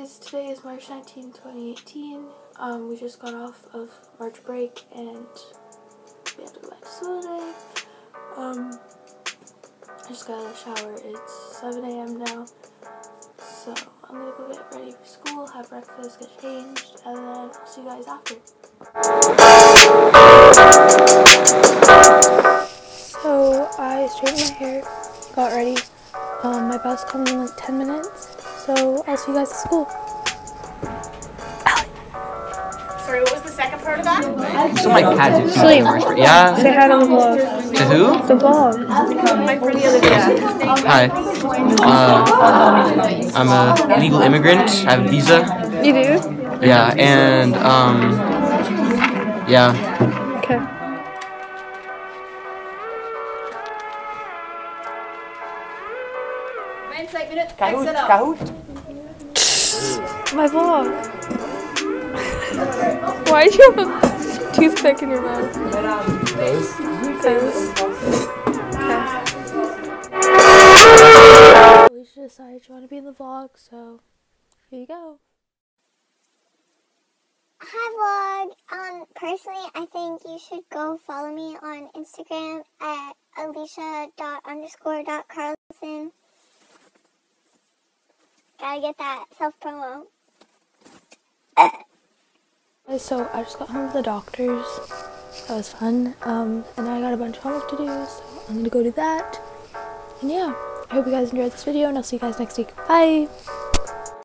March 19, 2018. Um, we just got off of March break and we have to go back to school today. Um, I just got out of the shower. It's 7 a.m. now. So I'm gonna go get ready for school, have breakfast, get changed, and then I'll see you guys after. So I straightened my hair, got ready. Um, my bus comes in like 10 minutes, so I'll see you guys at school. Sorry, what was the second part of that? Some like pageant. Sleep. Yeah. Say hi to the vlog. To who? The vlog. My friend Olivia. Hi. Uh, I'm a legal immigrant. I have a visa. You do? Yeah, and um, yeah. My vlog. Why do you have a toothpick in your mouth? Those? Alicia decided she wanted to be in the vlog, so here you go. Hi vlog. Um, personally, I think you should go follow me on Instagram at alicia Gotta get that self promo. So I just got home from the doctor's. That was fun. Um, and I got a bunch of homework to do, so I'm gonna go do that. And yeah, I hope you guys enjoyed this video, and I'll see you guys next week. Bye.